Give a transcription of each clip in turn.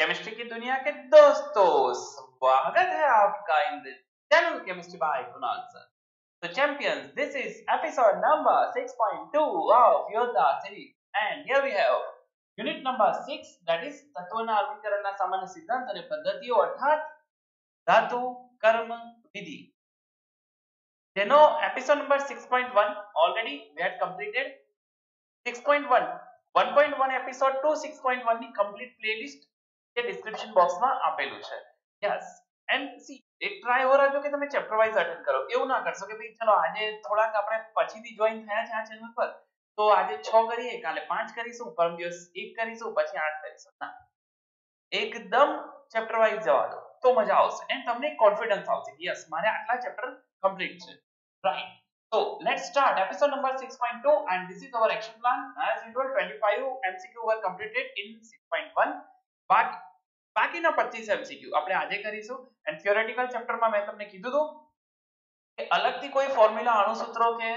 Chemistry की दुनिया के दोस्तों स्वागत है आपका in the channel chemistry by Kunal sir So champions, this is episode number 6.2 of Yoda series and here we have unit number 6 that is તત્વના અર્ગીકરણના સામાન્ય સિદ્ધાંત અને પદ્ધતિઓ અર્થાત ધાતુ કર્મ વિધિ જેનો episode number 6.1 already we had completed 6.1 1.1 episode to 6.1 ની કમ્પ્લીટ પ્લેલિસ્ટ જે ડિસ્ક્રિપ્શન બોક્સમાં આપેલું છે. યસ એન્ડ સી એક ટ્રાય હો રહ્યો કે તમે ચેપ્ટર વાઇઝ અટેન્ડ કરો. એવું ના કરશો કે ભાઈ, ચલો આજે થોડાક આપણે પછીથી જોઈન થયા છે આ ચેનલ પર, તો આજે 6 કરીએ, કાલે 5 કરીશું, પરમ દિવસ 1 કરીશું, પછી 8 કરીશું. ના. એકદમ ચેપ્ટર વાઇઝ જવા દો, તો મજા આવશે. એન્ડ તમને કોન્ફિડન્સ આવશે યસ મારે આટલા ચેપ્ટર કમ્પ્લીટ છે. Right So let's start episode number 6.2 and this is our action plan as usual 25 MCQ were completed in 6.1. બાકી, બાકીના 25 MCQ આપણે આજે કરીશું. એન્ડ થિયોરેટિકલ ચેપ્ટરમાં મેં તમને કીધું હતું કે અલગથી કોઈ ફોર્મ્યુલા અણુસૂત્રો કે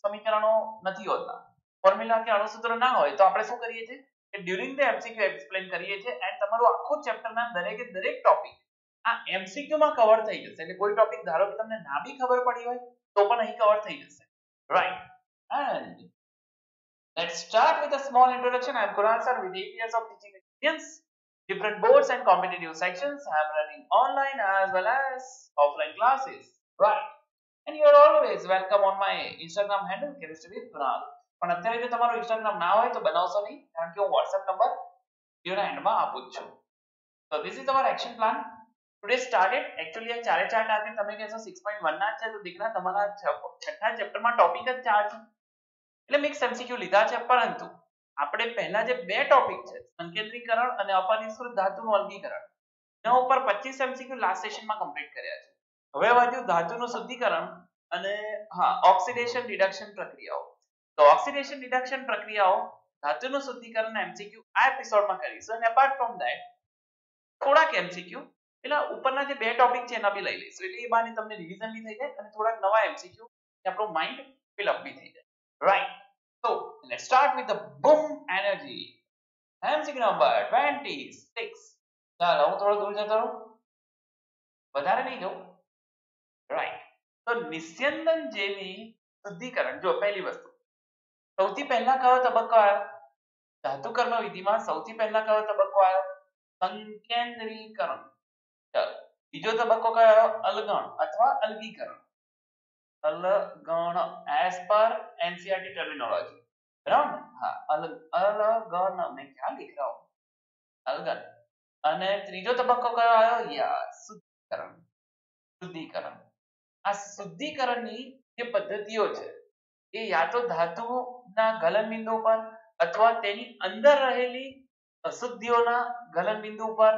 સમીકરણો નથી હોતા. ફોર્મ્યુલા કે અણુસૂત્રો ના હોય તો આપણે શું કરીએ છીએ? કે ડ્યુરિંગ ધ MCQ એક્સપ્લેન કરીએ છીએ એન્ડ તમારું આખું ચેપ્ટર ના દરેકે દરેક ટોપિક આ MCQ માં કવર થઈ જશે. એટલે કોઈ ટોપિક ધારો કે તમને ના બી ખબર પડી હોય તો પણ અહીં કવર થઈ જશે. Right and let's start with a small introduction. I am kunal sir with 8 years of teaching experience. different boards and competitive sections i am running online as well as offline classes right and you are always welcome on my instagram handle chemistry with kunal પણ અત્યારે જો તમારો Instagram ના હોય તો બનાવશો નહીં કારણ કે હું વોટ્સએપ નંબર વિડીયોના એન્ડમાં આપું જ છું so this is our action plan today started actually આ ચારે ચાર ટાર્ગેટ તમે કહેશો 6.1 ના છે તો દીકરા તમારા છઠ્ઠા ચેપ્ટરમાં ટોપિક જ ચાર છે એટલે મિક્સ એમસીક્યુ લીધા છે પરંતુ આપણે પહેલા જે બે ટોપિક છે, સંકેન્દ્રીકરણ અને અપરિષ્કૃત ધાતુનું વર્ગીકરણ, એના ઉપર 25 એમસીક્યુ લાસ્ટ સેશનમાં કમ્પ્લીટ કર્યા છે. હવે વધ્યું ધાતુનું શુદ્ધિકરણ અને, હા ઓક્સિડેશન રિડક્શન પ્રક્રિયાઓ. તો ઓક્સિડેશન રિડક્શન પ્રક્રિયાઓ ધાતુનું શુદ્ધિકરણ એમસીક્યુ આ એપિસોડમાં કરીશું અને અપાર્ટ ફ્રોમ ધેટ થોડાક એમસીક્યુ એટલે ઉપરના જે બે ટોપિક છે એના બી લઈ લઈશું. એટલે એ બાની તમને રિવિઝન બી થઈ જાય અને થોડાક નવા એમસીક્યુ આપણું માઇન્ડ ફિલ બી થઈ જાય. Right so, let's start with the boom energy. MCQ number 26 ચાલો હું થોડો દૂર જતો રહું વધારે નહીં જવું રાઈટ તો નિસ્યંદન જેવી શુદ્ધિકરણ જો પહેલી વસ્તુ સૌથી પહેલા કયો તબક્કો આવ્યો ધાતુ કર્મ વિધિમાં સૌથી પહેલા કયો તબક્કો આવ્યો સંકેન્દ્રીકરણ ચાલો બીજો તબક્કો કયો અલગણ અથવા અલગીકરણ અલગણ એઝ પર એનસીઆરટી ટર્મિનોલોજી બરાબર? હા, અલગ અલગણ મેં ક્યાં લીખ રહા અલગણ અને ત્રીજો તબક્કો કયો આવ્યો? યા શુદ્ધિકરણ. શુદ્ધિકરણ. આ શુદ્ધિકરણની જે પદ્ધતિઓ છે, એ યા તો ધાતુના ગલન બિંદુ પર અથવા તેની અંદર રહેલી અશુદ્ધિઓના ગલન બિંદુ પર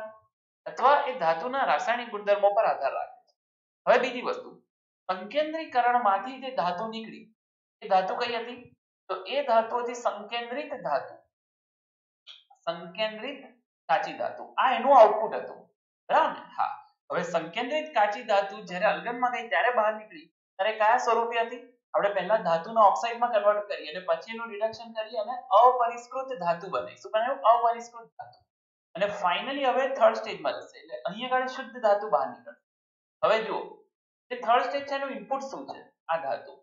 અથવા એ ધાતુના રાસાયણિક ગુણધર્મો પર આધાર રાખે છે. હવે બીજી વસ્તુ. સંકેન્દ્રીકરણમાંથી જે ધાતુ નીકળી, એ ધાતુ કઈ હતી? તો એ ધાતુ હતી સંકેન્દ્રિત ધાતુ, સંકેન્દ્રિત કાચી ધાતુ. આ એનું આઉટપુટ હતું. બરાબર હા. હવે સંકેન્દ્રિત કાચી ધાતુ જ્યારે અલગનમાં ગઈ ત્યારે બહાર નીકળી, ત્યારે કયા સ્વરૂપે હતી? આપણે પહેલા ધાતુના ઓક્સાઇડમાં કન્વર્ટ કરીએ અને પછી એનું રિડક્શન કરીએ અને અપરિષ્કૃત ધાતુ બને. શું બનાવ્યું અપરિષ્કૃત ધાતુ. અને ફાઇનલી હવે થર્ડ સ્ટેજમાં જશે. એટલે અહીં આગળ શુદ્ધ ધાતુ બહાર નીકળશે. હવે જુઓ. જે થર્ડ સ્ટેજ છે એનું ઇનપુટ શું છે? આ ધાતુ.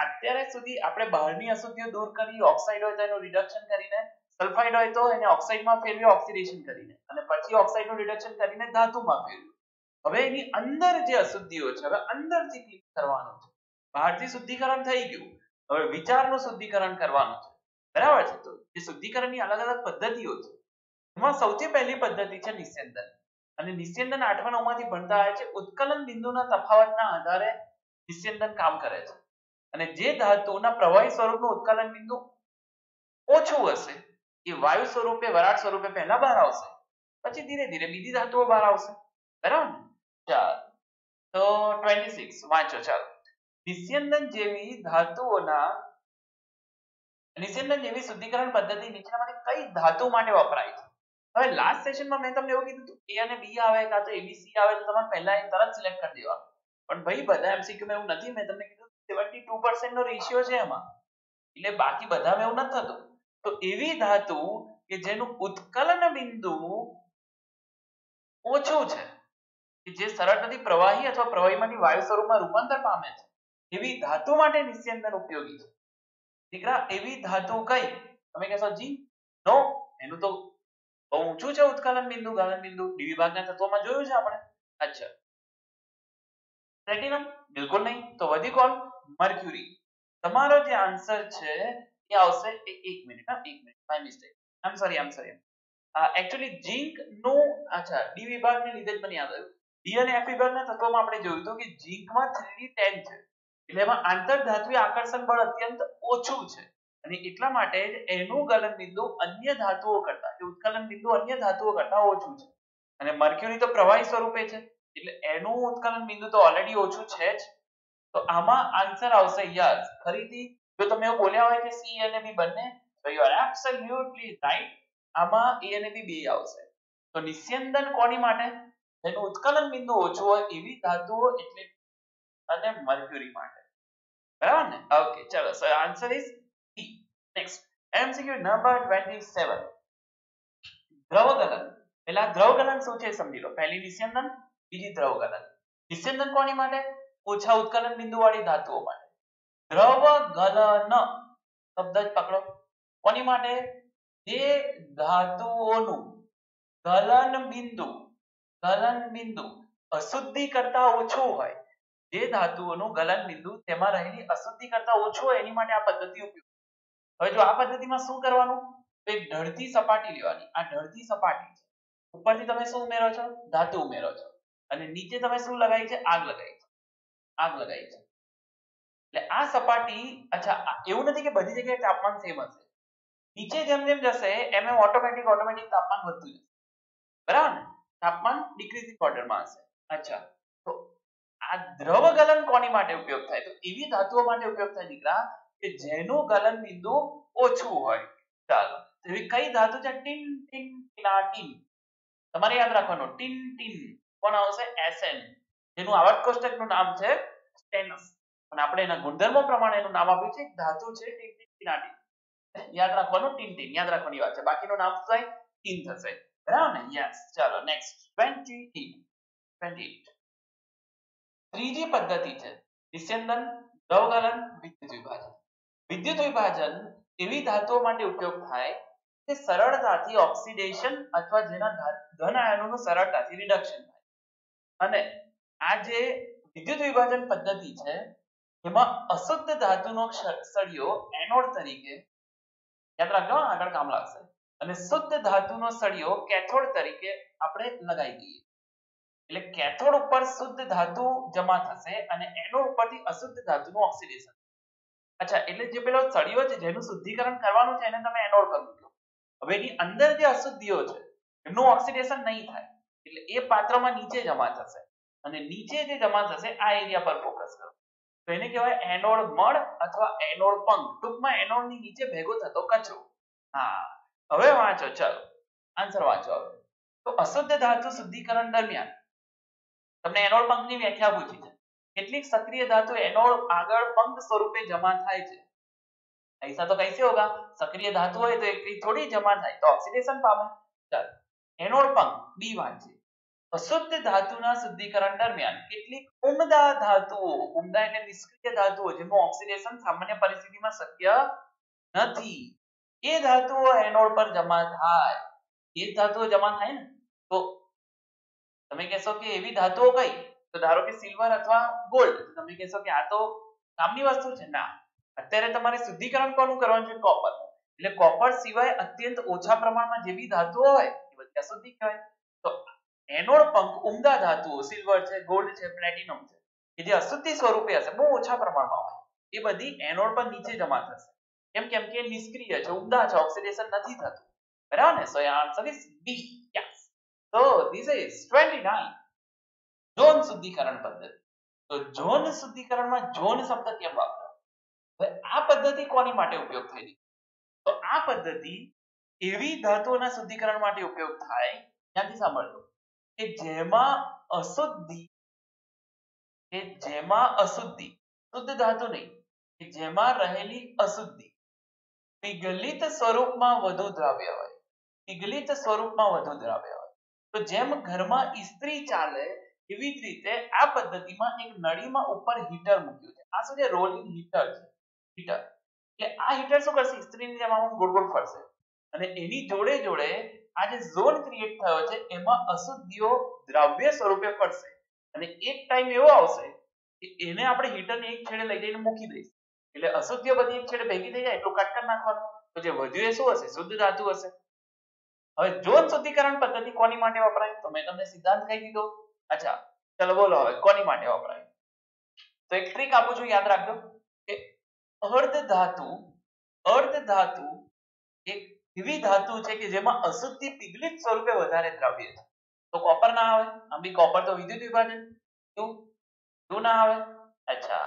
અત્યારે સુધી આપણે બહારની અશુદ્ધિઓ દૂર કરી ઓક્સાઇડ હોય તો એનું રિડક્શન કરીને સલ્ફાઇડ હોય તો એને ઓક્સાઇડમાં ફેરવી ઓક્સિડેશન કરીને. અને પછી ઓક્સાઇડનું રિડક્શન કરીને ધાતુમાં ફેરવ્યું હવે એની અંદર જે અશુદ્ધિઓ છે, હવે અંદરથી ક્લિક કરવાનું છે. બહારથી શુદ્ધિકરણ થઈ ગયું. હવે વિચારનું શુદ્ધિકરણ કરવાનું છે. બરાબર છે? તો જે શુદ્ધિકરણની અલગ અલગ પદ્ધતિઓ છે. એમાં સૌથી પહેલી પદ્ધતિ છે નિસ્યંદન અને નિસ્યંદન આઠમા નવમાંથી ભણતા આવે છે, ઉત્કલન બિંદુના તફાવતના આધારે નિસ્યંદન કામ કરે છે. અને જે ધાતુના પ્રવાહી સ્વરૂપનું ઉત્કલન બિંદુ ઓછું હશે, એ વાયુ સ્વરૂપે, વરાળ સ્વરૂપે પહેલા બહાર આવશે. પછી ધીરે ધીરે બીજી ધાતુઓ બહાર આવશે. બરાબર? ચાલો. તો 26 વાંચો, ચાલો. નિસ્યંદન જેવી ધાતુઓના, નિસ્યંદન જેવી શુદ્ધિકરણ પદ્ધતિ નીચેનામાંથી કઈ ધાતુ માટે વપરાય છે? હવે લાસ્ટ સેશનમાં મેં તમને એવું કીધું હતું એ અને બી આવે કાં તો એબીસી આવે તો તમારે પહેલા એ તરત સિલેક્ટ કરી દેવા પણ ભાઈ, બધા એમસીક્યુ એવું નથી, મેં તમને કીધું 72% નો રેશિયો છે એમાં. એટલે બાકી બધામાં એવું નથી થતું. તો એવી ધાતુ કે જેનું ઉત્કલન બિંદુ ઓછું છે, કે જે સરળતાથી પ્રવાહી અથવા પ્રવાહીમાંથી વાયુ સ્વરૂપમાં રૂપાંતર પામે છે. એવી ધાતુ માટે નિસ્યંદન ઉપયોગી છે. દીકરા, એવી ધાતુ કઈ? તમે કહેશો, જી નો એનું તો ઊંચું છે ઉત્કલન બિંદુ, ગલન બિંદુ? ડી વિભાગના તત્વોમાં જોયું છે આપણે? અચ્છા. પ્લેટિનમ બિલકુલ નહીં. તો વધી કોણ? મર્ક્યુરી તમારો જે આન્સર છે, એ આવશે એક મિનિટ હા, એક minute my mistake I am sorry I am sorry actually ઝિંકનું, અચ્છા ડી વિભાગને લીધે જ મને યાદ આવ્યું. ડી અને એફ વિભાગના તત્વમાં આપણે જોયું હતું કે ઝિંકમાં 3d10 છે. એટલે એમાં આંતરધાત્વીય આકર્ષણ બળ અત્યંત ઓછું છે. અને એટલા માટે જ એનું ગલન બિંદુ અન્ય ધાતુઓ કરતા કે ઉત્કલન બિંદુ અન્ય ધાતુઓ કરતા ઓછું છે. અને મર્ક્યુરી તો પ્રવાહી સ્વરૂપે છે, એટલે એનું ઉત્કલન બિંદુ તો ઓલરેડી ઓછું છે જ. તો આમાં આન્સર આવશે યસ. ફરીથી, જો તમે એવું બોલ્યા હોય કે સી અને બી બંને, તો યુ આર એબ્સોલ્યુટલી રાઈટ આમાં એ અને બી બે આવશે. તો નિસ્યંદન કોની માટે? જેનું ઉત્કલન બિંદુ ઓછું હોય એવી ધાતુઓ એટલે અને મર્ક્યુરી માટે. બરાબર ને? ઓકે ચલો. So answer is next MCQ number 27 દ્રવગલન. પેલા દ્રવગલન શું છે સમજી લો. પહેલી નિસ્યંદન, બીજી દ્રવગલન. નિસ્યંદન કોની માટે? ઓછા ઉત્કલન બિંદુ વાળી ધાતુઓ માટે. દ્રવગલન. શબ્દ જ પકડો. કોની માટે? જે ધાતુઓનું ગલન બિંદુ ગલન બિંદુ અશુદ્ધિ કરતા ઓછું હોય. જે ધાતુઓનું ગલન બિંદુ તેમાં રહેલી અશુદ્ધિ કરતા ઓછું હોય એની માટે આ પદ્ધતિ ઉપયોગી હવે જો આ પદ્ધતિમાં શું કરવાનું? તો એક ઢળતી સપાટી લેવાની. આ ઢળતી સપાટી છે. ઉપરથી તમે શું ઉમેરો છો? ધાતુ ઉમેરો છો. અને નીચે તમે શું લગાવી છે? આગ લગાવી છે. આગ લગાવી છે. એટલે આ સપાટી, અચ્છા એવું નથી કે બધી જગ્યાએ તાપમાન સેમ હશે. નીચે જેમ જેમ જશે, એમ એમ ઓટોમેટિક ઓટોમેટિક તાપમાન વધતું જશે. બરાબર ને? તાપમાન ડિક્રીઝિંગ ઓર્ડરમાં હશે. અચ્છા. તો આ દ્રવ ગલન કોની માટે ઉપયોગ થાય? તો એવી ધાતુઓ માટે ઉપયોગ થાય, દીકરા. કે જેનું ગલન બિંદુ ઓછું હોય. ચાલો એવી કઈ ધાતુ છે? ટીન ટીન ટીનાટીન તમારે યાદ રાખવાનું, ટીન ટીન. કોણ આવશે? એસએન. જેનું આવર્ત કોષ્ટકનું નામ છે સ્ટેનસ. અને આપણે એના ગુણધર્મો પ્રમાણે એનું નામ આપ્યું છે ધાતુ છે, ટીન ટીન ટીનાટીન યાદ રાખવાનું, ટીન ટીન. યાદ રાખવાની વાત છે. બાકીનું નામ થાય? ટીન થશે. બરાબર ને? યસ ચાલો નેક્સ્ટ 28 28 ત્રીજી પદ્ધતિ છે. નિસ્યંદન દ્રવગલન, વિદ્યુત વિભાજન. વિદ્યુત વિભાજન એવી ધાતુઓ માટે ઉપયોગ થાય કે સરળતાથી ઓક્સિડેશન અથવા જેના ધન આયનોનું સરળતાથી રિડક્શન થાય. અને આ જે વિદ્યુત વિભાજન પદ્ધતિ છે, એમાં અશુદ્ધ ધાતુનો સળિયો એનોડ તરીકે, યાદ રાખજો આગળ કામ લાગશે. અને શુદ્ધ ધાતુનો સળિયો કેથોડ તરીકે આપણે લગાવી દઈએ. એટલે કેથોડ ઉપર શુદ્ધ ધાતુ જમા થશે અને એનોડ ઉપરથી અશુદ્ધ ધાતુનું ઓક્સિડેશન અચ્છા, એટલે જે પેલો સળિયો છે, જેનું શુદ્ધિકરણ કરવાનું છે, એને તમે એનોડ કરી. દો હવે એની અંદર જે અશુદ્ધિઓ છે એમનું ઓક્સિડેશન નહીં થાય. એટલે એ પાત્રમાં નીચે જમા થશે. અને નીચે જે જમા થશે, આ એરિયા પર ફોકસ કરો. તો એને કહેવાય એનોડ મળ અથવા એનોડ પંખ. ટૂંકમાં એનોડની નીચે ભેગો થતો કચરો. હા. હવે વાંચો, ચલો. આન્સર વાંચો હવે. તો અશુદ્ધ ધાતુ શુદ્ધિકરણ દરમિયાન. તમને એનોડ પંખની વ્યાખ્યા પૂછી છે. કેટલીક સક્રિય ધાતુ એનોડ આગળ પંખ સ્વરૂપે જમા થાય છે ऐसा तो कैसे होगा सक्रिय धातु હોય તો એક થોડી જમા થાય તો ઓક્સિડેશન પામે ચાલો એનોડ પંખ બી વાંચીએ અશુદ્ધ ધાતુના શુદ્ધિકરણ દરમિયાન કેટલીક ઉમદા ધાતુઓ ઉમદા એટલે નિષ્ક્રિય ધાતુઓ જેનું ઓક્સિડેશન સામાન્ય પરિસ્થિતિમાં શક્ય નથી એ ધાતુઓ એનોડ પર જમા થાય એ ધાતુઓ જમા થાય ને તો તમે કહેશો કે એવી ધાતુઓ કઈ તો ધારો કે સિલ્વર અથવા ગોલ્ડ તમે કહેશો કે આ તો કામની વસ્તુ છે. ના, અત્યારે તમારે શુદ્ધિકરણ કોનું કરવાનું છે? કોપર એટલે કોપર સિવાય અત્યંત ઓછા પ્રમાણમાં જેવી ધાતુઓ હોય, એ બધી અશુદ્ધિ કહેવાય. તો એનોડ પંખ ઉમદા ધાતુઓ સિલ્વર છે ગોલ્ડ છે પ્લેટિનમ છે કે જે અશુદ્ધિ સ્વરૂપે હશે, બહુ ઓછા પ્રમાણમાં હોય, એ બધી એનોડ પર નીચે જમા થશે. કેમ કેમ કે નિષ્ક્રિય છે, ઉમદા છે ઓક્સિડેશન નથી થતું. બરાબર ને? So answer is B yes So this is 29 zone શુદ્ધિકરણ પદ્ધતિ. તો ઝોન શુદ્ધિકરણમાં ઝોન શબ્દ કેમ વાપર્યો હવે આ પદ્ધતિ કોની માટે ઉપયોગ થઈ તો આ પદ્ધતિ એવી ધાતુઓના શુદ્ધિકરણ માટે ઉપયોગ થાય, ત્યાંથી સાંભળજો, કે જેમાં અશુદ્ધિ, કે જેમાં અશુદ્ધિ, શુદ્ધ ધાતુ નહીં, કે જેમાં રહેલી અશુદ્ધિ, પિગલિત સ્વરૂપમાં વધુ દ્રાવ્ય હોય, પિગલિત સ્વરૂપમાં વધુ દ્રાવ્ય હોય. તો જેમ ઘરમાં ઇસ્ત્રી ચાલે એવી જ રીતે આ પદ્ધતિમાં એક નળીમાં ઉપર હીટર મૂક્યું છે. આ શું છે? રોલિંગ હીટર છે. હીટર એટલે આ હીટર શું કરશે? ઇસ્ત્રીની જેમ આમ ગોળ ગોળ ફરશે. અને એની જોડે જોડે આ જે ઝોન ક્રિએટ થયો છે, એમાં અશુદ્ધિઓ દ્રવ્ય સ્વરૂપે ફરશે. અને એક ટાઈમ એવો આવશે કે એને આપણે હીટરની એક છેડે લઈ જઈને મૂકી દઈશું. એટલે અશુદ્ધિઓ બધી એક છેડે ભેગી થઈ જાય, એટલું કટ કરી નાખવાનું. તો જે વધ્યું એ શું હશે? શુદ્ધ ધાતુ હશે. હવે ઝોન શુદ્ધિકરણ પદ્ધતિ કોની માટે વપરાય? તો મેં તમને સિદ્ધાંત કહી દીધો. અચ્છા, ચલો બોલો હવે, કોની માટે વપરાય? તો એક ટ્રીક આપું છું, યાદ રાખજો, કે અર્ધ ધાતુ અર્ધ ધાતુ એક એવી ધાતુ છે કે જેમાં અશુદ્ધિ પીગલિત સ્વરૂપે વધારે દ્રવ્ય છે. તો કોપર ના આવે, આમ બી કોપર તો વિદ્યુત વિભાજન. શું શું ના આવે, અચ્છા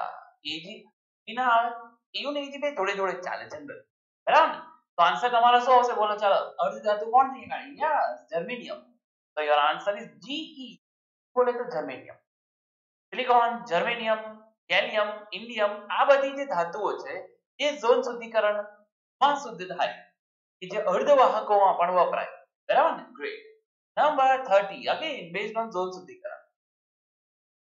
એજી ના આવે. એવું નહીં બે જોડે જોડે ચાલે જનરલ બરાબર. તો આન્સર તમારો શું આવશે? બોલો, ચાલો, અર્ધ ધાતુ કોણ કાઢી યસ જર્મેનિયમ તો યોર આન્સર ઇઝ જીઈ બોલે તો સિલિકોન જર્મેનિયમ ગેલિયમ ઇન્ડિયમ આ બધી જે ધાતુઓ છે, એ ઝોન શુદ્ધિકરણમાં શુદ્ધ થાય. કે જે અર્ધવાહકોમાં પણ વપરાય. બરાબર ને? Great number thirty again based on zone શુદ્ધિકરણ.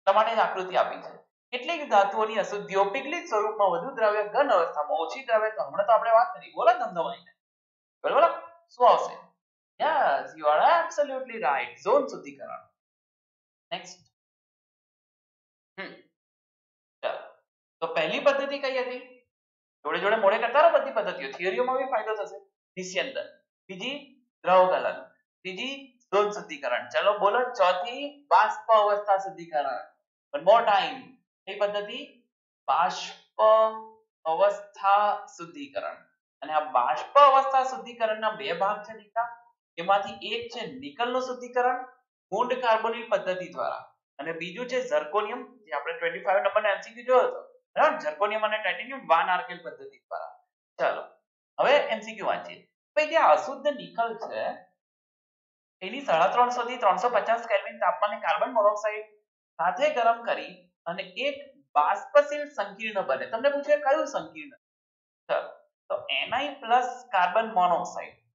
તમારે આકૃતિ આપી છે. કેટલીક ધાતુઓની અશુદ્ધિઓ પીગલિત સ્વરૂપમાં વધુ દ્રવ્ય, ઘન અવસ્થામાં ઓછી દ્રવ્ય, તો હમણાં તો આપણે વાત કરી. બોલો ધમધમાઈને. બરાબર? શું આવશે? Yes you are absolutely right zone શુદ્ધિકરણ. નેક્સ્ટ ચાલો તો પહેલી પદ્ધતિ કઈ હતી? જોડે જોડે મોડે કરતા રહો બધી પદ્ધતિઓ? થિયરીઓમાં બી ફાયદો થશે. નિસ્યંદન બીજી દ્રવ ગલન ત્રીજી ઝોન શુદ્ધિકરણ. ચલો બોલો, ચોથી બાષ્પ અવસ્થા શુદ્ધિકરણ. વન મોર ટાઈમ એ પદ્ધતિ બાષ્પ અવસ્થા શુદ્ધિકરણ. અને આ બાષ્પ અવસ્થા શુદ્ધિકરણના બે ભાગ છે દીકરા એમાંથી એક છે નિકલનું શુદ્ધિકરણ મૂંડ કાર્બોનિલ પદ્ધતિ દ્વારા. અને બીજું છે ઝર્કોનિયમ, જે આપણે 25 નંબરના એમસીક્યુ જોયો હતો. બરાબર? ઝર્કોનિયમ અને ટાઇટેનિયમ વાન આર્કેલ પદ્ધતિ દ્વારા. ચાલો, હવે એમસીક્યુ વાંચીએ. ભાઈ જે અશુદ્ધ નિકલ છે, એની સાડા ત્રણસો થી ત્રણસો પચાસ કેલ્વિન તાપમાને કાર્બન મોનોક્સાઇડ સાથે ગરમ કરી અને એક બાષ્પશીલ સંકીર્ણ બને. તમને પૂછે કયું સંકીર્ણ? ચાલો, તો ni કાર્બન મોનોક્સાઇડ.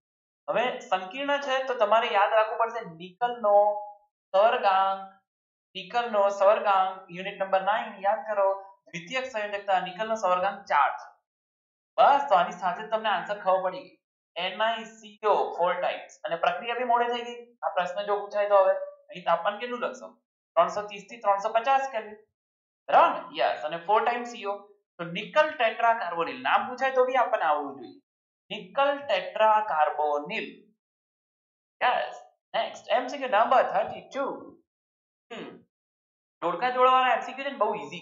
હવે સંકીર્ણ છે તો તમારે યાદ રાખવું પડશે નિકલનો, સવર્ગાંક નિકલનો સવર્ગાંક યુનિટ નંબર 9 યાદ કરો, દ્વિતીયક સંયોજકતા નિકલનો સવર્ગાંક 4 છે. બસ, તો આની સાથે તમને આન્સર ખબર પડી ગઈ. NiCO ફોર ટાઇમ્સ અને પ્રક્રિયા બી મોડે થઈ ગઈ. આ પ્રશ્ન જો પૂછાય તો હવે અહીં તાપમાન કેટલું લખશો? 330 થી 350 કેલ્વિન. બરાબર યસ અને ફોર ટાઇમ CO તો નિકલ ટેટ્રા કાર્બોનિલ નામ પૂછાય તો બી આપણને આવડવું જોઈએ. Nickel tetra yes next MCQ number 32 હમ જોડકા જોડવાના એમસીક્યુ છે ને easy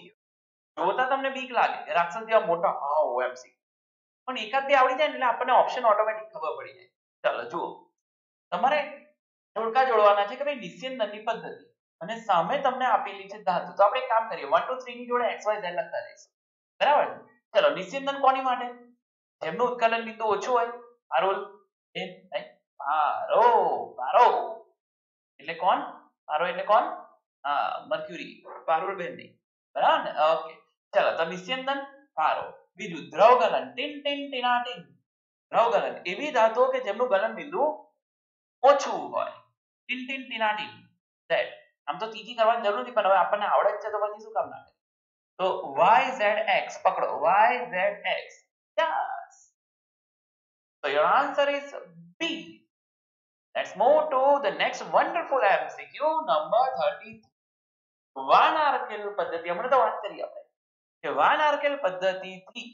જોતા તમને બીક લાગે રાક્ષસ જેવા મોટા, હા એમસીક્યુ પણ એકાદ બે આવડી જાય એટલે આપણને ઓપ્શન ઓટોમેટિક ખબર પડી જાય. ચાલો, જુઓ. તમારે જોડકા જોડવાના છે કે ભાઈ નિસ્યંદનની પદ્ધતિ. અને સામે તમને આપેલી છે ધાતુ. તો આપણે કામ કરીએ. 1 2 3 ની જોડે xy z લખતા જઈશું. બરાબર? ચલો નિસ્યંદન કોની માટે? જેમનું ઉત્કલન બિંદુ ઓછું હોય. પારોલ એ પારો પારો એટલે કોણ? પારો એટલે કોણ? હા, મર્ક્યુરી. પારોલ બેન નહીં બરાબર ને? ઓકે. ચલો, તો નિસ્યંદન પારો બીજું દ્રવ ગલન ટીન ટીન, ટીના, ટીન. દ્રવ ગલન એવી ધાતુઓ કે જેમનું ગલન બિંદુ ઓછું હોય. ટીન ટીન, ટીના, ટીન. ધેટ આમ તો તીજી કરવાની જરૂર નથી, પણ હવે આપણને આવડે જ છે, તો પછી શું કામ નાખે તો y z x, પકડો. Y z x. yes so your answer is b. Let's move to the next wonderful mcq number 33 van Arkel પદ્ધતિ હમણાં તો વાત કરી આપણે કે વાન આર્કેલ પદ્ધતિથી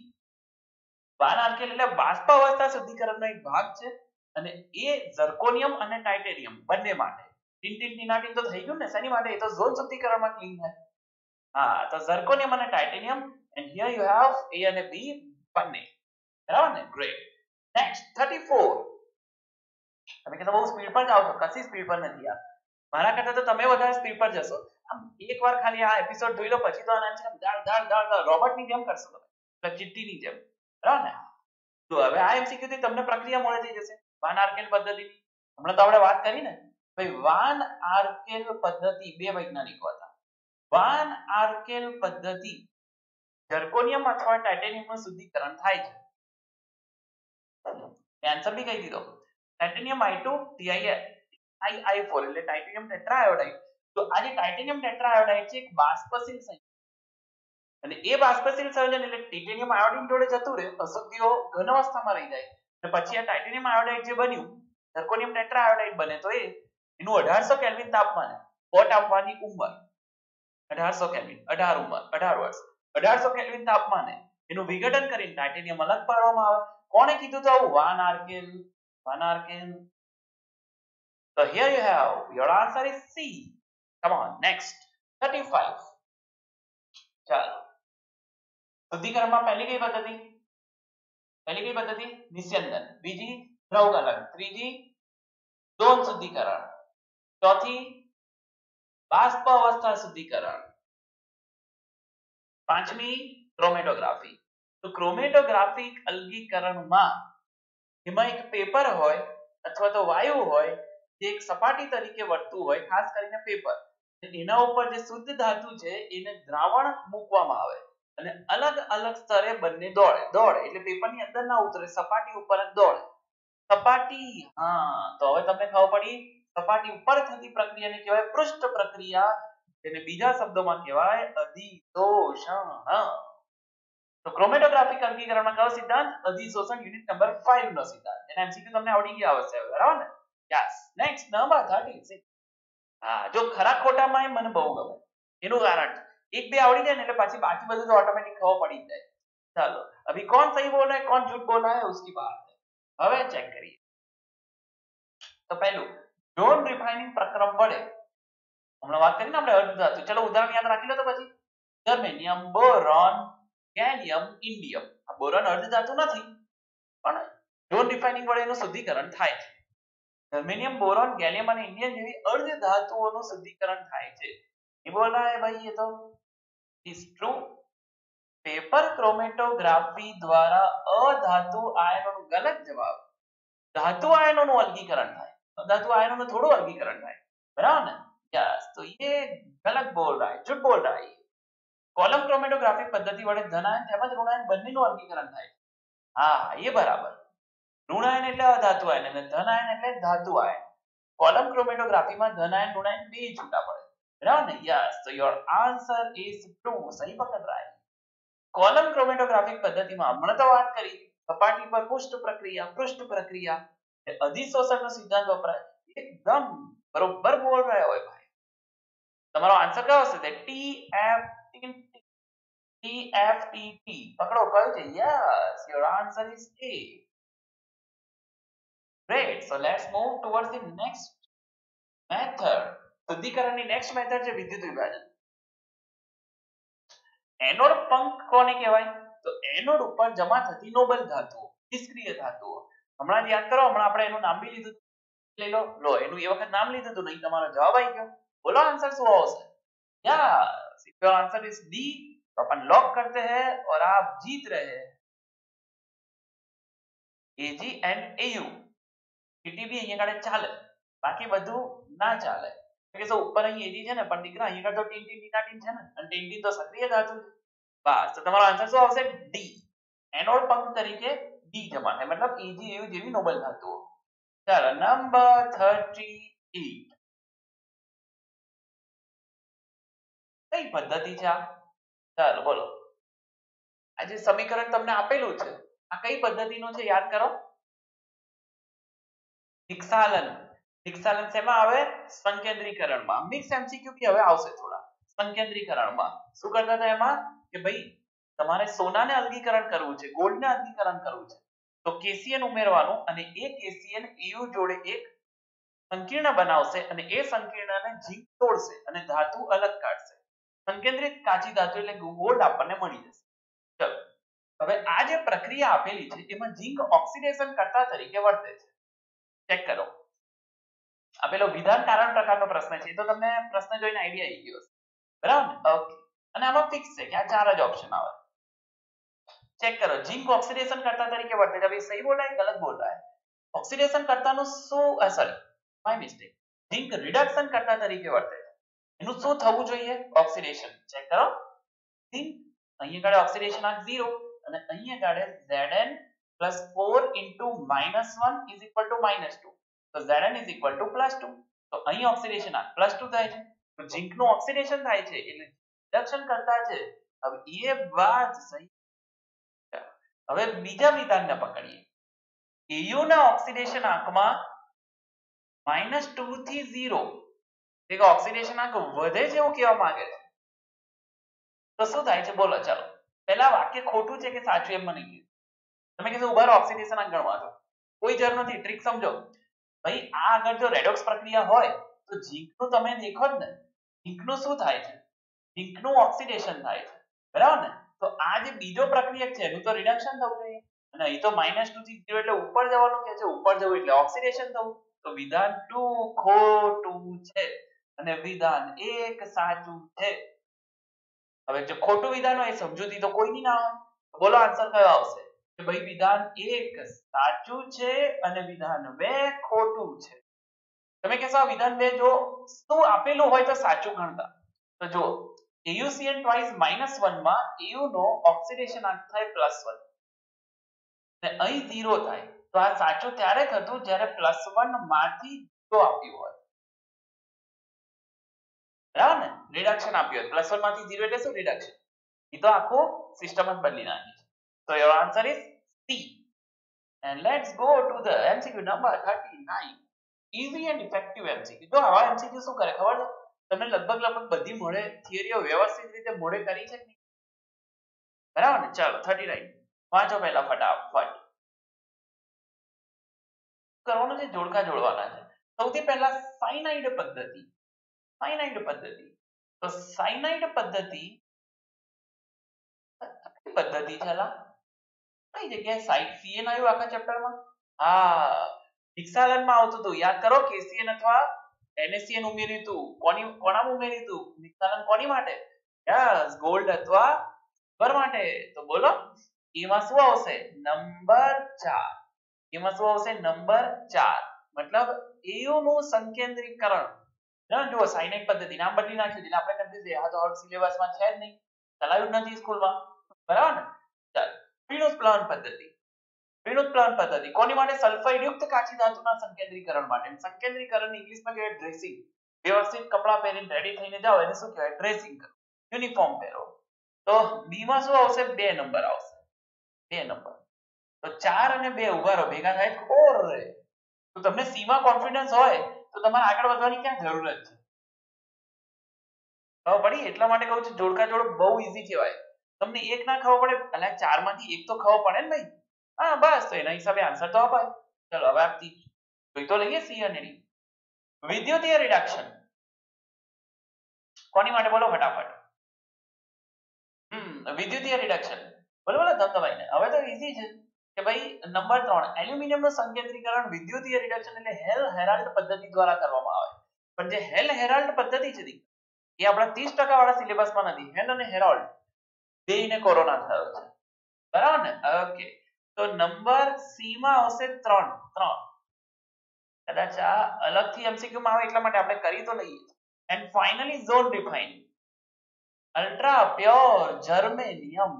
વાન આર્કેલ એટલે બાષ્પ અવસ્થા શુદ્ધિકરણનો એક ભાગ છે અને એ ઝર્કોનિયમ અને ટાઇટેનિયમ બંને માટે ટીન ટીન તો થઈ ગયું ને શેની માટે એ તો ઝોન શુદ્ધિકરણમાં ક્લીન થાય હા તો ઝર્કોનિયમ અને titanium and here you have A અને બી બંને બરાબર ને ગ્રેટ નેક્સ્ટ 34 તમે કહેતા બહુ સ્પીડ પર જાઓ છો, કશી સ્પીડ પર નથી આ. મારા કરતા તો તમે વધારે સ્પીડ પર જશો. આમ એકવાર ખાલી આ એપિસોડ જોઈ લો, પછી તો આના છે દાળ દાળ દાળ દાળ રોબોટની જેમ કરશો તમે. એટલે ચિટ્ટીની જેમ. બરાબર ને? તો હવે આ એમસીક્યુ થી તમને પ્રક્રિયા મળે થઈ જશે. વાન આર્કેલ પદ્ધતિની. હમણાં તો આપણે વાત કરી ને. ભાઈ, વાન આર્કેલ પદ્ધતિ બે વૈજ્ઞાનિકો હતા. વાન આર્કેલ પદ્ધતિ ઝર્કોનિયમ અથવા ટાઇટેનિયમનું શુદ્ધિકરણ થાય છે. આન્સર બી કહી દીધો ટાઇટેનિયમ I2 TiF TiI4 એટલે ટાઇટેનિયમ ટેટ્રાઆયોડાઇડ તો આ જે ટાઇટેનિયમ ટેટ્રાઆયોડાઇડ છે એક બાષ્પશીલ સંયોજન. અને એ બાષ્પશીલ સંયોજન એટલે ટાઇટેનિયમ આયોડિન જોડે જતું રહે અશુદ્ધિઓ ઘન અવસ્થામાં રહી જાય. અને પછી આ ટાઇટેનિયમ આયોડાઇડ જે બન્યું ઝર્કોનિયમ ટેટ્રાઆયોડાઇડ બને તો એ, એનું 1800 કેલ્વિન તાપમાને પોટ આપવાની ઉંમર. 1800 કેલ્વિન 18 ઉંમર 18 વર્ષ. 1800 કેલ્વિન તાપમાને એનું વિઘટન કરીને ટાઇટેનિયમ અલગ પાડવામાં આવે. કોણે કીધું તો આવું van Arkel van Arkel So here you have your answer is C. Come on, next. 35. ચાલો શુદ્ધિકરણમાં પહેલી કઈ પદ્ધતિ પહેલી કઈ પદ્ધતિ નિસ્યંદન બીજી દ્રવગલન ત્રીજી દોન શુદ્ધિકરણ ચોથી બાષ્પ અવસ્થા શુદ્ધિકરણ પાંચમી ક્રોમેટોગ્રાફી તો ક્રોમેટોગ્રાફિક અલગીકરણમાં એમાં એક પેપર હોય અથવા તો વાયુ હોય, જે એક સપાટી તરીકે વર્તતું હોય, ખાસ કરીને પેપર એના ઉપર જે શુદ્ધ ધાતુ છે, એને દ્રાવણ મૂકવામાં આવે. અને અલગ અલગ સ્તરે બંને દોડે દોડે, એટલે પેપરની અંદર ના ઉતરે, સપાટી ઉપર જ દોડે. સપાટી, હા, તો હવે તમને ખબર પડી, સપાટી ઉપર થતી પ્રક્રિયાને કહેવાય પૃષ્ઠ પ્રક્રિયા, એને બીજા શબ્દોમાં કહેવાય અધિશોષણ તો ક્રોમેટોગ્રાફિક અંગીકરણમાં કયો સિદ્ધાંત? અધિશોષણ યુનિટ નંબર 5 નો સિદ્ધાંત. એના એમસીક્યુ તમને આવડી ગયા હશે બરાબર ને? યસ નેક્સ્ટ નંબર 36 હા, જો ખરા ખોટામાં એ મને બહુ ગમે. એનું કારણ એક બે આવડી જાય ને એટલે પાછી બાકી બધું તો ઓટોમેટિક ખબર પડી જાય. ચાલો, અભી કોણ સહી બોલ રહા કોણ झूठ બોલ રહા હે ઉસકી બાત હવે ચેક કરીએ. તો પહેલું નોન રિફાઇનિંગ પ્રક્રમ વડે, હમણાં વાત કરીને આપણે અર્ધ ધાતુ. ચલો ઉદાહરણ યાદ રાખી લો તો પછી. Germanium boron ગેલિયમ ઇન્ડિયમ આ બોરોન અર્ધ ધાતુ નથી પણ નોન રિફાઇનિંગ વડે એનું શુદ્ધિકરણ થાય છે जर्मेनियम बोरॉन गैलियम અને ઇન્ડિયમ જેવી અર્ધ ધાતુઓનું શુદ્ધિકરણ થાય છે ये बोल रहा है भाई ये तो इज ट्रू પેપર ક્રોમેટોગ્રાફી દ્વારા અધાતુ આયનોનું ગલત જવાબ ધાતુ આયનોનું અલગીકરણ થાય અધાતુ આયનોનું થોડું અલગીકરણ થાય બરાબર ને यस तो ये गलत बोल रहा है झूठ बोल रहा है કોલમ ક્રોમેટોગ્રાફી પદ્ધતિ વડે ધનાયન તેમજ ઋણાયન બંનેનું વર્ગીકરણ થાય હા એ બરાબર. ઋણાયન એટલે અધાતુ આયન અને ધનાયન એટલે ધાતુ આયન કોલમ ક્રોમેટોગ્રાફીમાં ધનાયન, ઋણાયન બે છૂટા પડે બરાબર ને યસ, તો યોર આન્સર ઇઝ ટ્રુ સહી પકડ, રાય. કોલમ ક્રોમેટોગ્રાફિક પદ્ધતિમાં હમણાં તો વાત કરી. સપાટી પર પુષ્ટ પ્રક્રિયા, પૃષ્ઠ પ્રક્રિયા. એ અધિશોષણનો સિદ્ધાંત વપરાય એકદમ બરોબર બોલ રહ્યો હોય ભાઈ. તમારો આન્સર કયો હશે? ટી એફ ટી ટી પકડો કયો છે yes your answer is A Great. So let's move towards the next method. શુદ્ધિકરણની next method છે વિદ્યુત વિભાજન. એનોડ પંખ કોને કહેવાય? તો એનોડ ઉપર જમા થતી નોબલ ધાતુઓ, નિષ્ક્રિય ધાતુઓ. હમણાં જ યાદ કરો હમણાં આપણે એનું નામ બી લીધું લઈ લો લો એનું એ વખત નામ લીધું હતું નહીં તમારો જવાબ આવી ગયો બોલો આન્સર શું આવશે yes if your answer is D तो अपन लॉक करते हैं और आप जीत रहे हैं AG and AU ટીટીબી અહીંયા કાઢે ચાલે બાકી બધું ના ચાલે કે તો ઉપર અહીં એજી છે ને પણ દીકરા અહીંયા કાઢ તો ટીન ટીન ટીન છે ને અને ટીન ટીન તો સક્રિય ધાતુ છે બસ તો તમારો આન્સર શું આવશે ડી એનોડ પંપ તરીકે ડી જમા થાય મતલબ એજી એવી જેવી નોબલ ધાતુઓ ચાલો નંબર 38 કઈ પદ્ધતિ છે આ? ચાલો, બોલો. આ જે સમીકરણ તમને આપેલું છે, આ કઈ પદ્ધતિનું છે યાદ કરો? નિક્ષાલન નિક્ષાલન શેમાં આવે? સંકેન્દ્રીકરણમાં. મિક્સ એમસીક્યુ કે હવે આવશે થોડા. સંકેન્દ્રીકરણમાં. શું કરતા હતા એમાં? કે ભાઈ, તમારે સોનાને અલગીકરણ કરવું છે, ગોલ્ડને અલગીકરણ કરવું છે. તો કેસીએન ઉમેરવાનું અને એ કેસીએન EU જોડે એક સંકીર્ણ બનાવશે અને એ સંકીર્ણને ઝીંક તોડશે અને ધાતુ અલગ કાઢશે. સંકેન્દ્રિત કાચી ધાતુ એટલે gold આપણને મળી જશે. ચલો. હવે આ જે પ્રક્રિયા આપેલી છે, એમાં zinc ઓક્સિડેશન કરતા તરીકે વર્તે છે. ચેક કરો. આપેલો વિધાન કારણ પ્રકારનો પ્રશ્ન છે તો તમને પ્રશ્ન જોઈને આઈડિયા આવી ગયો બરાબર ઓકે અને આમાં ફિક્સ છે કે આ ચાર જ ઓપ્શન આવે. ચેક કરો. zinc ઓક્સિડેશન કરતા તરીકે વર્તે છે. સહી બોલાય, ગલત બોલાય? રહા હે ઓક્સિડેશન કર્તાનો શું sorry my mistake zinc reduction કર્તા તરીકે વર્તે છે. એનું શું થવું જોઈએ? ઓક્સિડેશન. ચેક કરો. સી, અહીંયા ગાડે ઓક્સિડેશન આ 0 અને અહીંયા ગાડે Zn 4 1 2 તો Zn 2 તો અહીં ઓક્સિડેશન આ 2 થાય છે. તો ઝીંકનું ઓક્સિડેશન થાય છે એટલે રિડક્શન કરતા છે. હવે એ વાત હવે બીજા વિધાનને પકડીએ. Au ના ઓક્સિડેશન આંકમાં -2 થી 0 કે ઓક્સિડેશન આંક વધે છે એવું કહેવા માંગે. છે તો શું થાય? છે બોલો, ચાલો. પહેલા વાક્ય ખોટું છે કે સાચું એમ મને કીધું તમે કીધું ઊભા ઓક્સિડેશન આંક ગણવા દો કોઈ જરૂર નથી ટ્રીક સમજો. ભાઈ, આ આગળ જો રેડોક્સ પ્રક્રિયા હોય, તો ઝીંકનું તમે દેખો જ ને. ઝીંકનું શું થાય છે? ઝીંકનું ઓક્સિડેશન થાય છે. બરાબર ને? તો આ જે બીજો પ્રક્રિયક છે, એનું તો રિડક્શન થવું જોઈએ. અને અહીં તો માઇનસ ટુ થી એટલે ઉપર જવાનું કે છે, ઉપર જવું એટલે ઓક્સિડેશન થવું. તો વિધાન ટુ ખોટું છે. અને વિધાન એક સાચું છે. હવે જે ખોટું વિધાન હોય સમજૂતી તો કોઈની ના હોય. બોલો આન્સર કયો આવશે? કે ભાઈ વિધાન એક સાચું છે અને વિધાન બે ખોટું છે. તમે કહેશો વિધાન બે જો શું આપેલું હોય તો સાચું ગણતા. તો જો twice minus 1 માં AU નો ઓક્સિડેશન આંક થાય પ્લસ 1 ને અહીં ઝીરો થાય. તો આ સાચું ત્યારે થતું જ્યારે પ્લસ વનમાંથી 0 આપ્યું હોય. બરાબર ને? રિડક્શન આપ્યું હોય. પ્લસ 1 માંથી 0 એટલે શું? રિડક્શન એ તો આખો સિસ્ટમ જ બદલી નાખી So, your answer is C. And let's go to the MCQ number 39. Easy and effective MCQ. તો આવા MCQ શું કરે? ખબર છે? તમને લગભગ લગભગ બધી મોડે થિયરીઓ વ્યવસ્થિત રીતે મોડે કરી છે બરાબર ને? ચાલો 39 વાંચો પહેલા ફટાફટ. કરવાનું છે જોડકા જોડવાના છે. સૌથી પહેલા સાઇનાઇડ પદ્ધતિ. સાઇનાઇડ પદ્ધતિ તો સાયનાઇડ પદ્ધતિ પદ્ધતિ છે કઈ જગ્યાએ સાઇટ સીએન આવ્યું આખા ચેપ્ટરમાં હા નિક્ષાલનમાં આવતું હતું યાદ કરો કેસીએન અથવા એનએસીએન ઉમેર્યું હતું કોની કોનામાં ઉમેર્યું હતું નિક્ષાલન કોની માટે યસ ગોલ્ડ અથવા સિલ્વર માટે તો બોલો એમાં શું આવશે નંબર 4 એમાં શું આવશે નંબર 4 મતલબ એયુ નું સંકેન્દ્રીકરણ ના જુઓ સાઇનેટ પદ્ધતિ, નામ બદલી નાખ્યું એટલે આપણે કન્ફ્યુઝ આ તો આઉટ સિલેબસમાં છે જ નહીં. ચલાવ્યું નથી સ્કૂલમાં. બરાબર ને? ચાલ. પીણુસ પદ્ધતિ. પીણુસ પદ્ધતિ. કોની માટે? સલ્ફાઇડ યુક્ત કાચી ધાતુના સંકેન્દ્રીકરણ માટે. સંકેન્દ્રીકરણ ઇંગ્લિશમાં કહેવાય ડ્રેસિંગ વ્યવસ્થિત કપડાં પહેરીને રેડી થઈને જાઓ. એને શું કહેવાય? ડ્રેસિંગ કરો. યુનિફોર્મ પહેરો. તો બી માં શું આવશે? બે નંબર આવશે. બે નંબર. તો ચાર અને બે ઊભા રહો. ભેગા થાય ઓર તો તમને સી માં કોન્ફિડન્સ હોય. તો તમારે આગળ વધવાની ક્યાં જરૂરત છે? ખબર પડી એટલા માટે કહું છું, જોડકા જોડ બહુ ઈઝી કહેવાય. તમને એક ના ખબર પડે એટલે ચારમાંથી એક તો ખબર પડે ને ભાઈ હા, બસ, તો એના હિસાબે આન્સર તો અપાય. ચલો, હવે આપતી તો લઈએ સી અને ડી વિદ્યુતીય રિડક્શન કોની માટે બોલો? ફટાફટ. હમ વિદ્યુતીય રિડક્શન બોલો બોલો ધમધમાઈને હવે તો ઈઝી છે. કે ભાઈ, નંબર ત્રણ, એલ્યુમિનિયમનું સંકેન્દ્રીકરણ વિદ્યુતીય રિડક્શન એટલે હેલ હેરાલ્ડ પદ્ધતિ દ્વારા કરવામાં આવે. પણ જે હેલ હેરાલ્ડ પદ્ધતિ છે એ આપણા ત્રીસ ટકા વાળા સિલેબસમાં નથી. હેલ અને હેરોલ્ડ બેયને કોરોના થયો છે. બરાબર ને? ઓકે તો નંબર સી માં આવશે ત્રણ ત્રણ. કદાચ આ અલગથી એમસીક્યુ માં આવે એટલા માટે આપણે કરી તો લઈએ. And finally zone define ultra pure germanium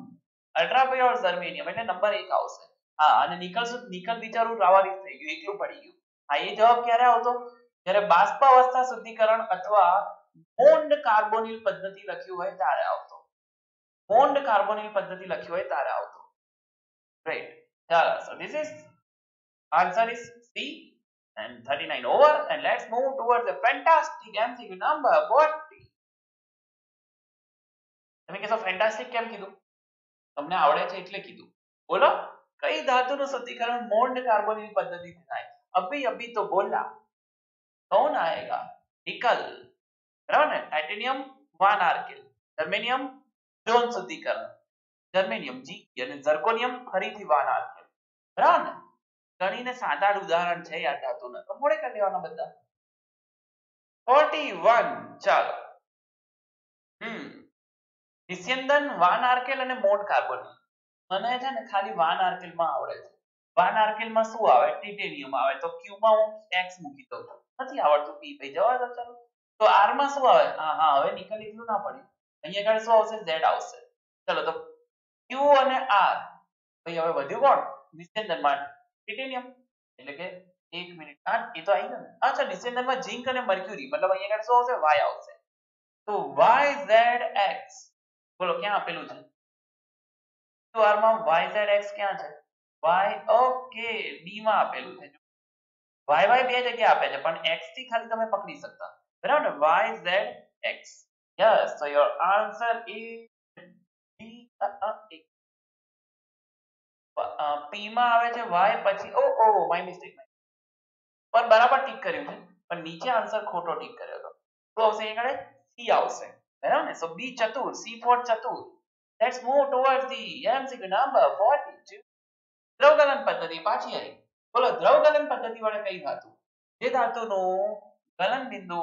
ultra pure germanium એટલે નંબર એક આવશે. હા, અને નિકલ નિકલ બિચારું રાવારીસ થઈ ગયું, એકલું પડી ગયું. હા, એ જવાબ ક્યારે આવતો? જ્યારે બાષ્પાવસ્થા શુદ્ધિકરણ અથવા મોન્ડ કાર્બોનિલ પદ્ધતિ લખ્યું હોય ત્યારે આવતો. મોન્ડ કાર્બોનિલ પદ્ધતિ લખ્યું હોય ત્યારે આવતો. રાઈટ ચાલો, so this is, answer is C and 39 over and let's move towards the fantastic MCQ number 40 તમે કહેશો ફેન્ટાસ્ટિક કેમ કીધું? તમને આવડે છે એટલે કીધું. બોલો. કઈ ધાતુનું શુદ્ધિકરણ મોન્ડ કાર્બોનિલ પદ્ધતિથી થાય અભી અભી તો બોલા कौन आएगा निकल बराबर ने titanium van Arkel germanium zone શુદ્ધિકરણ જર્મેનિયમ જી અને ઝર્કોનિયમ ફરીથી વાન આર્કિલ બરાબર ને ગણીને સાત આઠ ઉદાહરણ છે આ ધાતુના તો મોડે કરી લેવાના બધા 41 ચાલો હમ નિસ્યંદન વાન આર્કેલ અને મોડ કાર્બોનિલ મને છે ને ખાલી વાનમાં આવડે છે. વાનમાં શું આવે? ટિટેનિયમ આવે. તો q માં હું x મૂકી દઉં. નથી આવડતું? P ભાઈ જવા દો ચાલો. તો r માં શું આવે? હા હા, હવે નિકલ એટલું ના પડે. અહીંયા આગળ શું આવશે? Z આવશે. ચલો, તો q અને r. ભાઈ, હવે વધ્યું કોણ? નિસ્યંદનમાં ટિટેનિયમ એટલે કે એક મિનિટ. હા, એ તો આવી ગયો ને. અચ્છા ડિસેન્ડરમાં ઝિંક અને મર્ક્યુરી. મતલબ અહીંયા આગળ શું આવશે? વાય આવશે. તો વાય ઝેડ એક્સ બોલો, ક્યાં આપેલું છે? આરમાં વાય ઝેડ એક્સ ક્યાં છે? વાય, ઓકે ડી માં આપેલું છે. વાય વાય બે જગ્યાએ આપે છે, પણ એક્સથી ખાલી તમે પકડી શકતા. બરાબર? ને Y, Z X. Yes so your answer is D પી માં આવે છે વાય, પછી, ઓ ઓ માય મિસ્ટેક પણ બરાબર ટીક કર્યું છે. પણ નીચે આન્સર ખોટો ટીક કર્યો હતો. તો આવશે અહીંયા આગળ સી આવશે. બરાબર ને? સો બી ચતુર સી ફોર ચતુર. Let's move towards the MCQ number 42 દ્રવગલન પદ્ધતિ પાછી આવી બોલો દ્રવગલન પદ્ધતિ વડે કઈ ધાતુ જે ધાતુનું ગલન બિંદુ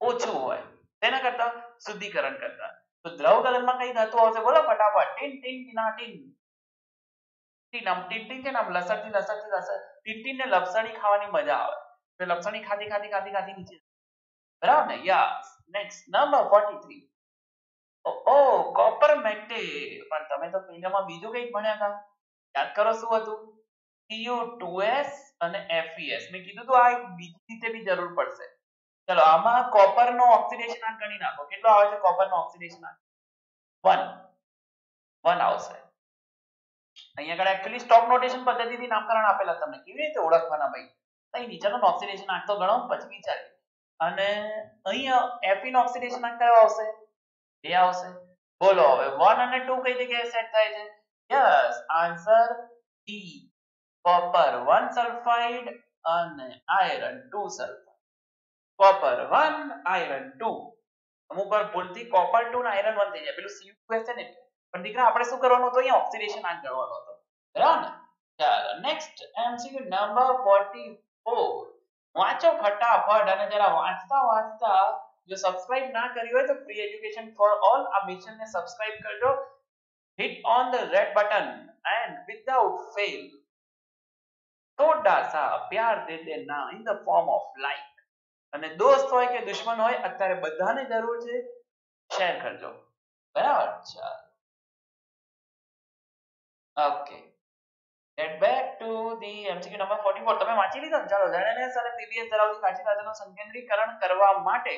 ઓછું હોય તેના કરતા શુદ્ધિકરણ કરતા તો દ્રવગલનમાં કઈ ધાતુ આવશે બોલો ફટાફટ ટીન ટીન ટીના ટીન ટીન આમ ટીન ટીન કે નામ લસણથી લસણથી લસણ ટીન ટીન ને લપસણી ખાવાની મજા આવે તો લપસણી ખાધી ખાધી ખાધી ખાધી નીચે બરાબર ને યસ નેક્સ્ટ નંબર 43 ઓ કોપર મેગ્નેટ પણ તમે તો પહેલામાં બીજું કંઈક ભણ્યા હતા યાદ કરો શું હતું? Cu2s અને FeS મેં કીધું તો આ એક બીજી રીતે બી જરૂર પડશે. ચલો, આમાં કોપર નો ઓક્સિડેશન આંક ગણી નાખો. કેટલો આવે છે કોપર નો ઓક્સિડેશન આંક? 1 1 આવશે. અહીંયા આગળ એક્ચ્યુઅલી સ્ટોક નોટેશન પદ્ધતિથી નામકરણ આપેલા તમને. કેવી રીતે ઓળખવાના ભાઈ? અહીં નીચેનો ઓક્સિડેશન આંક તો ગણો, પછી વિચારીએ. અને અહીંયા Fe ઓક્સિડેશન આંક કયો આવશે? બે આવશે. બોલો, હવે 1 અને 2 કઈ જગ્યાએ સેટ થાય છે? Yes answer D copper 1 sulphide અને આયરન 2 સલ્ફાઇડ કોપર 1 આયરન 2 અમુક વાર ભૂલથી કોપર 2 ને આયરન 1 થઈ જાય. પેલું Cu2 છે ને પણ દીકરા, આપણે શું કરવાનું હતું? અહીંયા ઓક્સિડેશન આંક ગણવાનો હતો. બરાબર ને? ચાલો નેક્સ્ટ એમસીક્યુ નંબર 44 વાંચો ફટાફટ અને જરા વાંચતા વાંચતા જો સબસ્ક્રાઇબ ના કર્યું હોય તો ફ્રી એજ્યુકેશન ફોર ઓલ આ મિશન ને સબસ્ક્રાઇબ કરજો. Hit on the red button and without fail. થોડા સા પ્યાર દે દેના in the form of like અને દોસ્ત હોય કે દુશ્મન હોય, અત્યારે બધાને જરૂર છે શેર કરજો. બરાબર? ચાલો. Okay get back to the MCQ number 44 તમે વાંચી લીધો ને? ચાલો ZNS અને PBS ધરાવતી કાચી સાધનો સંકેન્દ્રીકરણ કરવા માટે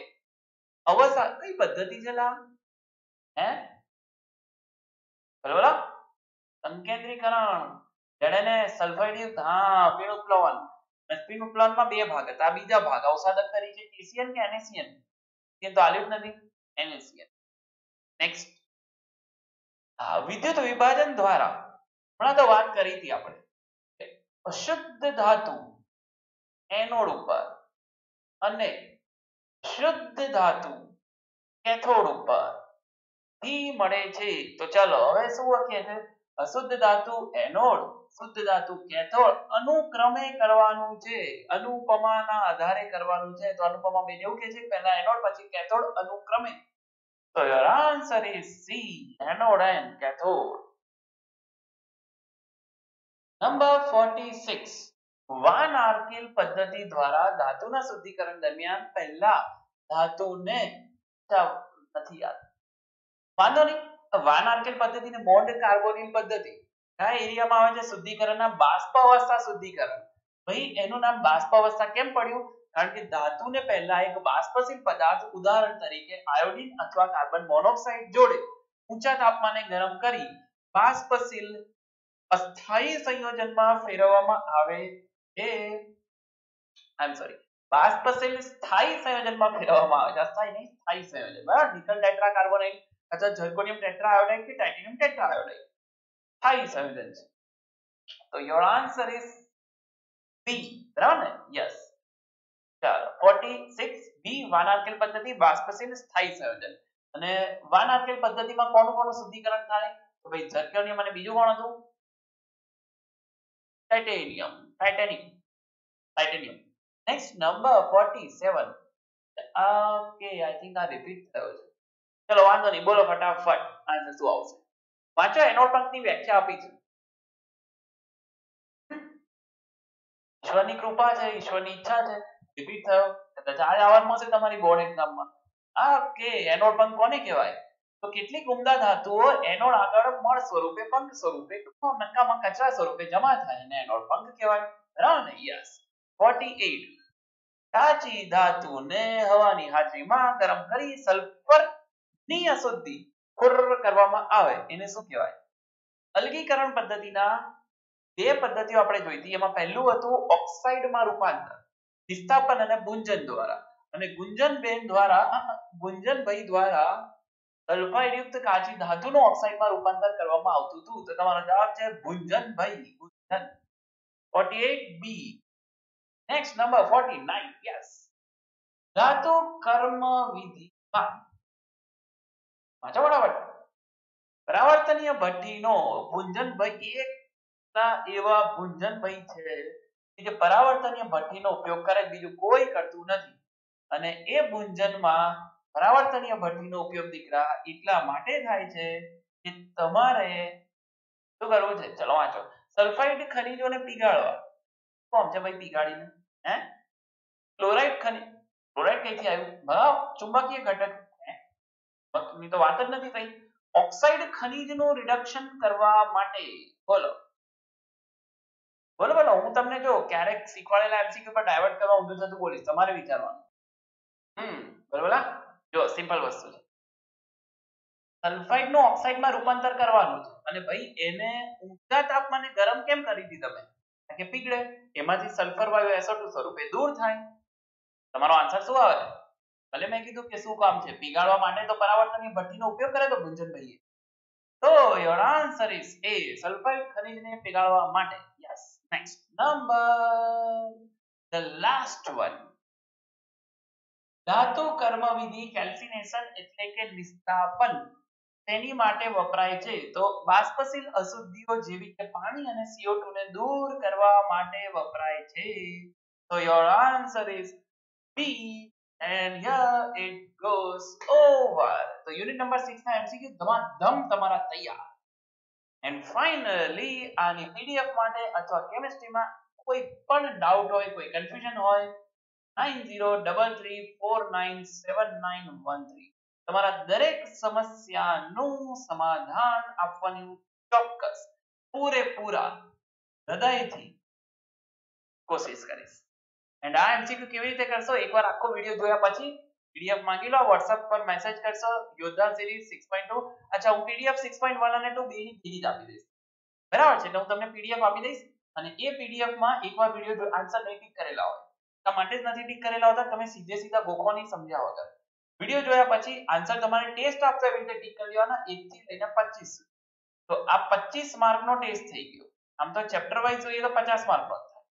અવસાન કઈ પદ્ધતિ છે લા? હે? બોલો બોલો. સંકેન્દ્રીકરણ. ZNS સલ્ફાઇડ યુક્ત હા સ્પિન સ્પિનુપ્લોવનમાં બે ભાગ હતા. આ બીજા ભાગ, અવસાદક તરીકે કેસિયન કે એનએસીએન કે તો આલ્યુટ નથી. એનેસિયન. નેક્સ્ટ હા, વિદ્યુત વિભાજન દ્વારા હમણાં તો વાત કરી હતી આપણે અશુદ્ધ ધાતુ એનોડ ઉપર અને શુદ્ધ ધાતુ કેથોડ ઉપરથી મળે છે. તો ચાલો હવે શું લખીએ છે? અશુદ્ધ ધાતુ એનોડ, શુદ્ધ ધાતુ કેથોડ અનુક્રમે કરવાનું છે. અનુપમાના આધારે કરવાનું છે. તો અનુપમા બેન એવું કે છે, પહેલા એનોડ, પછી કેથોડ અનુક્રમે. તો your answer is C anode and cathode. Number 46 van Arkel પદ્ધતિ દ્વારા ધાતુના શુદ્ધિકરણ દરમિયાન પહેલા ધાતુને નથી યાદ. વાંધો નહીં. વાન આર્કિલ પદ્ધતિને બોન્ડ કાર્બોનિલ પદ્ધતિ. કયા એરિયામાં આવે છે શુદ્ધિકરણના બાષ્પ અવસ્થા શુદ્ધિકરણ. ભાઈ, એનું નામ બાષ્પ અવસ્થા કેમ પડ્યું? કારણ કે ધાતુને પહેલા એક બાષ્પશીલ પદાર્થ ઉદાહરણ તરીકે આયોડિન અથવા કાર્બન મોનોક્સાઇડ જોડે ઊંચા તાપમાને ગરમ કરી બાષ્પશીલ અસ્થાયી સંયોજનમાં ફેરવવામાં આવે એ આઈ એમ સોરી બાષ્પશીલ સ્થાયી સંયોજનમાં ફેરવવામાં આવે છે. અસ્થાયી નહીં, સ્થાયી સંયોજન. બરાબર? નિકલ ટેટ્રા કાર્બોનાઇટ અથવા ઝર્કોનિયમ ટેટ્રા આયોડાઇડ કે ટાઇટેનિયમ ટેટ્રા આયોડાઇડ સ્થાયી સંયોજન છે. તો યોર આન્સર ઇઝ બી બરાબર ને? યસ ચાલો. 46 બી વાન વાનાર્કેલ પદ્ધતિ બાષ્પશીલ સ્થાયી સંયોજન. અને વાન વાનાર્કેલ પદ્ધતિમાં કોનું કોનું શુદ્ધિકરણ થાય? તો ભાઈ ઝર્કોનિયમ અને બીજું કોણ હતું? Titanium. Titanium. Titanium. Next, number 47 okay, i think આ રિપીટ થયો ચલો, વાંધો નહીં. બોલો ફટાફટ. આન્સર શું આવશે? વાંચો ની વ્યાખ્યા આપી છે. ઈશ્વરની કૃપા છે ઈશ્વરની ઈચ્છા છે. રિપીટ થયો. કદાચ આ આવવાનું હશે તમારી બોર્ડ એક્ઝામમાં ઓકે પંખ કોને કહેવાય? તો કેટલીક ઉમદા ધાતુઓ એનોડ આગળ મળ સ્વરૂપે પંખ સ્વરૂપે નકામા કચરા સ્વરૂપે જમા થાય એને એનોડ પંખ કહેવાય. બરાબર ને યસ. 48 કાચી ધાતુને હવાની હાજરીમાં ગરમ કરી સલ્ફરની અશુદ્ધિ ખુર્ર કરવામાં આવે. એને શું કહેવાય? અલગીકરણ પદ્ધતિના બે પદ્ધતિઓ આપણે જોઈ હતી. એમાં પહેલું હતું ઓક્સાઇડમાં રૂપાંતર, વિસ્થાપન અને ગુંજન દ્વારા. અને ગુંજનબેન દ્વારા ગુંજનભાઈ દ્વારા સલ્ફાઇડ યુક્ત કાચી ધાતુનું ઓક્સાઇડમાં રૂપાંતર કરવામાં આવતું હતું, તો તમારો જવાબ છે ગુંજનભાઈ Gunjan 48 B next number 49 yes ધાતુ કર્મ વિધિ વાંચો બરાબર પરાવર્તનીય ભઠ્ઠીનો ભુંજનભાઈ એક એવા ભુંજનભાઈ છે જે પરાવર્તનીય ભઠ્ઠીનો ઉપયોગ કરે, બીજું કોઈ કરતું નથી. અને એ ભુંજનમાં પરાવર્તનીય ભઠ્ઠીનો ઉપયોગ દીકરા એટલા માટે થાય છે કે તમારે શું કરવું છે. ચલો વાંચો. સલ્ફાઇડ ખનિજોને પીગાળવા કોણ છે ભાઈ પીગાળીને? હે? ક્લોરાઇડ ખનિજ. ક્લોરાઇડ કઈથી આવ્યું? બરાબર ચુંબકીય ઘટક. ની તો વાત જ નથી થઈ. ઓક્સાઇડ ખનિજનું રિડક્શન કરવા માટે બોલો. બોલો બોલો. હું તમને જો ક્યારેક શીખવાડેલા એમસીક્યુ પર ડાયવર્ટ કરવા ઊંધું થતું બોલીશ. તમારે વિચારવાનું. હમ બરોબર જો સિમ્પલ વસ્તુ છે. સલ્ફાઇડનું ઓક્સાઇડમાં રૂપાંતર કરવાનું અને ભાઈ, એને ઊંચા તાપમાને ગરમ કેમ કરી દી તમે? કે પીગળે, એમાંથી સલ્ફર વાયુ SO2 સ્વરૂપે દૂર થાય. તમારો આન્સર શું આવે? ભલે મેં કીધું કે શું કામ છે? પીગાળવા માટે તો પરાવર્તનની ભઠ્ઠીનો ઉપયોગ કરે તો ગુંજનભાઈએ તો your answer is A sulphide ખનિજને પીગાળવા માટે. Yes next number the last one ધાતુ, કર્મવિધિ કેલ્સિનેશન એટલે કે નિસ્તાપન તેની માટે વપરાય છે. તો બાષ્પશીલ અશુદ્ધિઓ જેવી કે પાણી અને CO2 ને દૂર કરવા માટે વપરાય છે. તો your answer is B and here it goes over. તો યુનિટ નંબર 6 ના એમસીક્યુ ધમાધમ તમારા તૈયાર. એન્ડ ફાઇનલી આની પીડીએફ માટે અથવા કેમિસ્ટ્રીમાં કોઈ પણ ડાઉટ હોય, કોઈ કન્ફ્યુઝન હોય 9033497913 તમારા દરેક સમસ્યાનું સમાધાન આપવાની ચોક્કસ પૂરેપૂરા હૃદયથી કોશિશ કરીશ એન્ડ આ એમસીક્યુ કેવી રીતે કરશો એકવાર આખો વિડિયો જોયા પછી પીડીએફ માંગી લો WhatsApp પર મેસેજ કરશો યોદ્ધા સિરીઝ 6.2 અચ્છા હું પીડીએફ 6.1 અને 2 બેની સિરીઝ આપી દઈશ બરાબર છે એટલે હું તમને પીડીએફ આપી દઈશ અને એ પીડીએફમાં એકવાર વિડિયો આન્સર નહીં ટીક કરેલા હોય માટે જ નથી ટીક કરેલા હોતા, તમે સીધે સીધા ગોખો નહીં સમજ્યા વગર વિડિયો જોયા પછી આન્સર તમારે ટેસ્ટ આપતા એવી રીતે ટીક કરી દેવાના 1 થી લઈને 25 તો આ 25 માર્ક નો ટેસ્ટ થઈ ગયો. આમ તો ચેપ્ટર વાઇઝ જોઈએ તો 50 માર્ક નો થાય.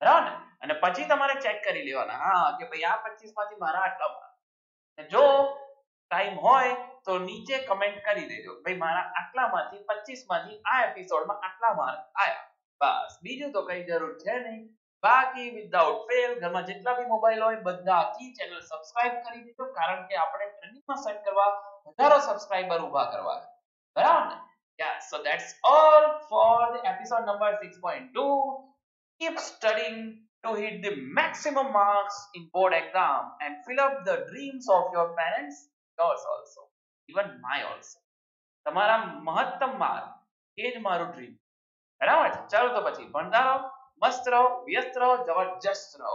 બરાબર ને? અને પછી તમારે ચેક કરી લેવાના, હા, કે ભાઈ આ 25 માંથી મારા આટલા માર્ક. જો ટાઈમ હોય તો નીચે કમેન્ટ કરી દેજો, ભાઈ, મારા આટલામાંથી 25 માંથી આ એપિસોડમાં આટલા માર્ક આયા. બસ, બીજું તો કઈ જરૂર છે નહીં. બાકી વિધાઉટ ફેલ ઘરમાં જેટલા બી મોબાઈલ હોય બધાથી ચેનલ સબસ્ક્રાઇબ કરી દેજો કારણ કે આપણે ટ્રેનિંગમાં સેટ કરવા હજારો સબસ્ક્રાઇબર ઊભા કરવા બરાબર ને yeah so that's all for the episode number 6.2 keep studying to hit the maximum marks in board exam and fill up the dreams of your parents yours also even my also તમારા મહત્તમ mark એ જ મારું dream બરાબર ચાલો તો પછી ભણતા રહો મસ્ત રહો વ્યસ્ત રહો